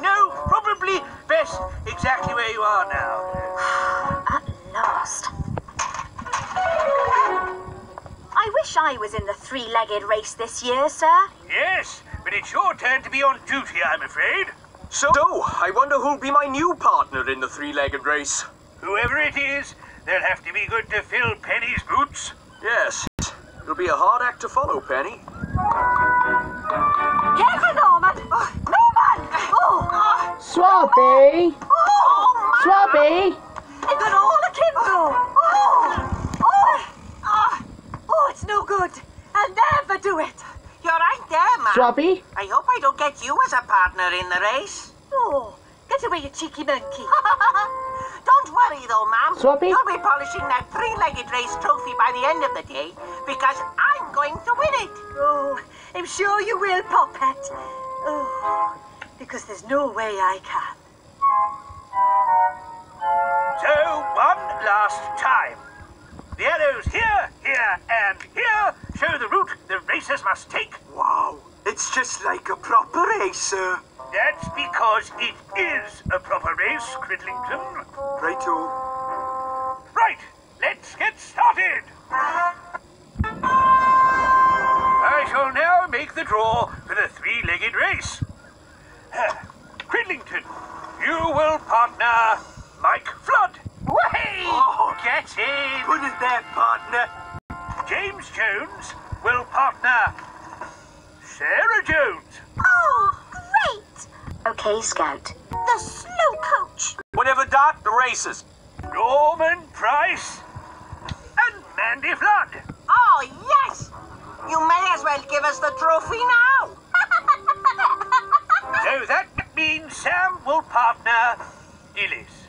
No, probably best exactly where you are now. At last. I wish I was in the three-legged race this year, sir. Yes, but it's your turn to be on duty, I'm afraid. So, I wonder who'll be my new partner in the three-legged race. Whoever it is, they'll have to be good to fill Penny's boots. Yes, it'll be a hard act to follow, Penny. Careful, Swampy! Oh! oh Swampy! I've got all the kindle! Oh! Oh! Oh! Oh, it's no good! I'll never do it! You're right there, man. Swampy? I hope I don't get you as a partner in the race. Oh! Get away, you cheeky monkey! Don't worry, though, ma'am. Swampy? You'll be polishing that three-legged race trophy by the end of the day because I'm going to win it. Oh, I'm sure you will, Poppet. Oh, because there's no way I can. So, one last time. The arrows here, here, and here show the route the racers must take. Wow, it's just like a proper race, sir. That's because it is a proper race, Cridlington. Righto. Oh. Right, let's get started. I shall now make the draw for the three-legged race. Cridlington, you will partner Mike Flood. Way! Oh. Get in! Put it there, partner. James Jones will partner Sarah Jones. Oh, great! Okay, Scout. The slow coach. Whatever dot, the races. Norman Price and Mandy Flood. Oh, yes! You may as well give us the trophy now. So that means Sam will partner Dilys.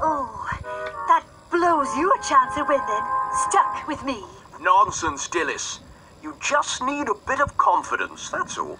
Oh, that blows your chance of winning. Stuck with me. Nonsense, Dilys. You just need a bit of confidence, that's all.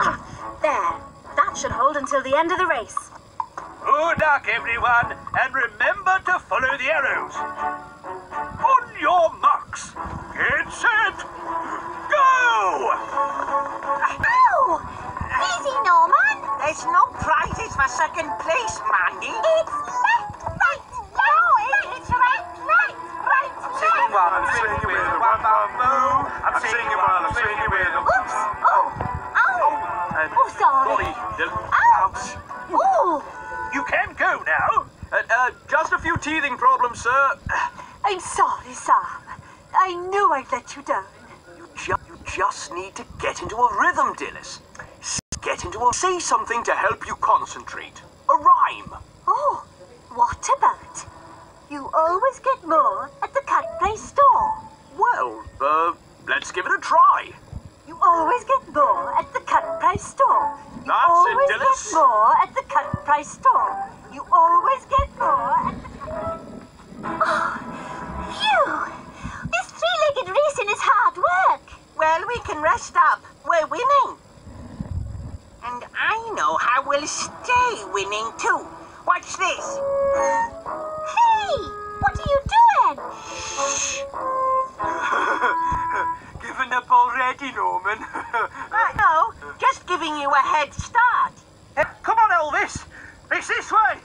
There. That should hold until the end of the race. Good luck, everyone, and remember to follow the arrows. On your marks, get set, There's no prizes for second place, Mandy. It's left, right, no, it's right, right, right, left. while I'm swinging with a wah-bah-boo. I'm singing while I'm swinging with a... Oops! Oh! Ow! And Oh, sorry. Ouch! Oh! You can go now. Uh, uh, just a few teething problems, sir. I'm sorry, Sam. I knew I'd let you down. You, ju- you just need to get into a rhythm, Dilys. S- Get into a... Say something to help you concentrate. A rhyme. Oh, what about? You always get more at the cut price store. Well, uh, let's give it a try. You always get more at the cut price store. You That's it, always Dilys. get more at the cut price store. You always get more at the. Oh, phew! This three-legged racing is hard work. Well, we can rest up. We're winning. And I know how we'll stay winning, too. Watch this. Hey, what are you doing? Shh! Giving up already, Norman. Uh, no, just giving you a head start. Eh, Come on, Elvis. It's this way.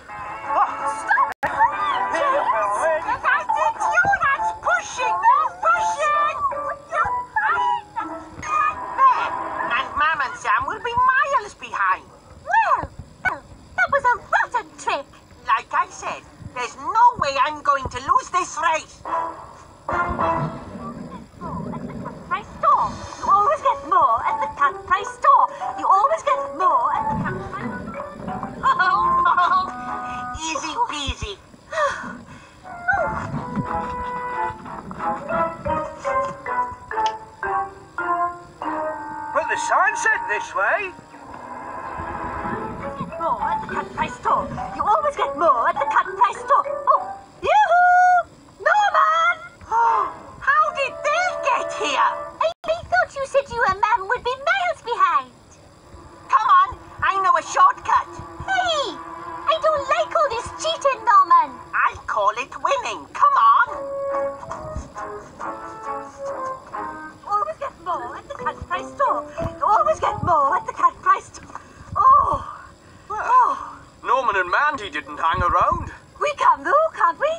Always get more at the price store. You always get more at the cat price store. Oh, oh. Norman and Mandy didn't hang around. We can though, can't we?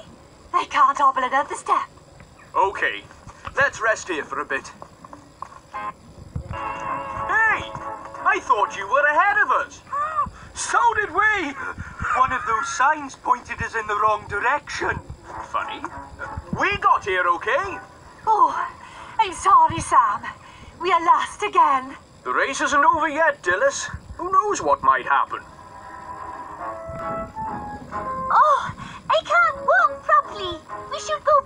They can't hobble another step. Okay, let's rest here for a bit. Hey! I thought you were ahead of us. So did we! One of those signs pointed us in the wrong direction. Funny. We got here okay. Oh, I'm sorry, Sam. We are lost again. The race isn't over yet, Dilys. Who knows what might happen? Oh, I can't walk properly. We should go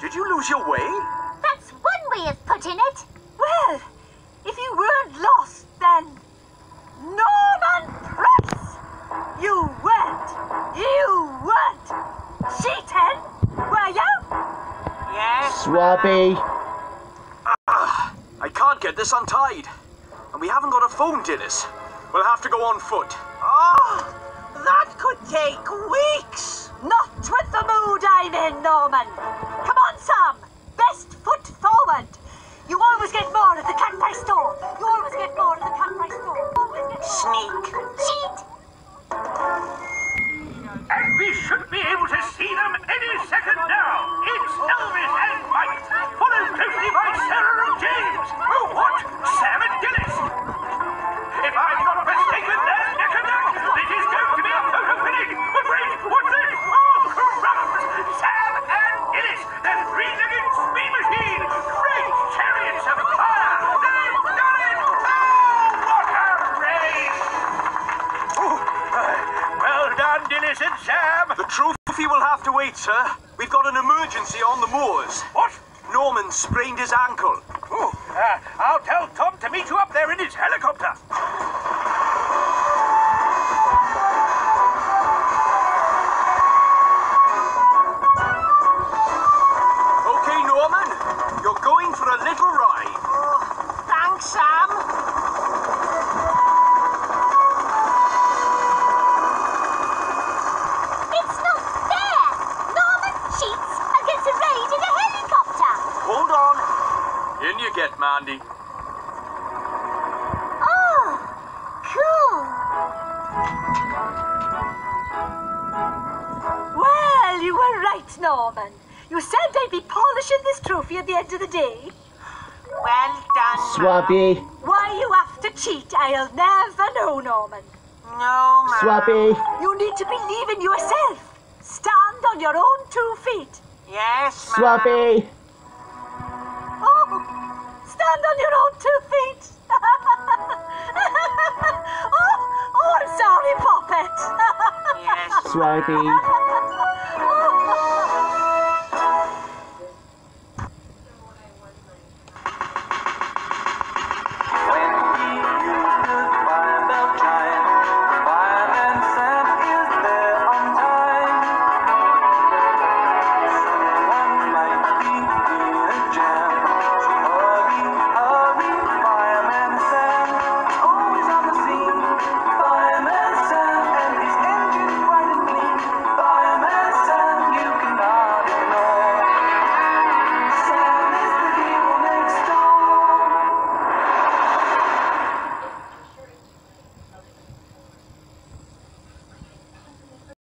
Did you lose your way? That's one way of putting it. Well, if you weren't lost, then Norman Price! You weren't. You weren't. Cheating, were you? Yes. Swabby, ah, I can't get this untied. And we haven't got a phone, Dilys. We'll have to go on foot. Oh, that could take weeks. Not with the mood I'm in, Norman. Sam. Best foot forward. You always get more at the cat price store. You always get more at the cat price store. Sneak. Cheat. And we should be able to see Dilys and Sam. The trophy will have to wait, sir. We've got an emergency on the moors. What? Norman sprained his ankle. Oh, uh, I'll tell Tom to meet you up there in his helicopter. In you get, Mandy. Oh, cool. Well, you were right, Norman. You said I'd be polishing this trophy at the end of the day. Well done. Mum. Swabby, Why you have to cheat, I'll never know, Norman. No, Mum. Swabby, You need to believe in yourself. Stand on your own two feet. Yes, Mum. Swabby, stand on your own two feet. oh, oh, I'm sorry, Poppet. yes, Swipey.